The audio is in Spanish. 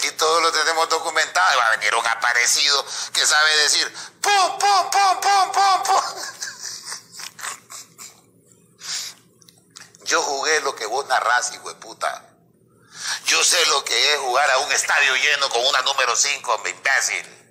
Aquí todos lo tenemos documentado. Va a venir un aparecido que sabe decir pum, pum, pum, pum, pum, pum. Yo jugué lo que vos narrás, hijo de puta. Yo sé lo que es jugar a un estadio lleno con una número 5, mi imbécil.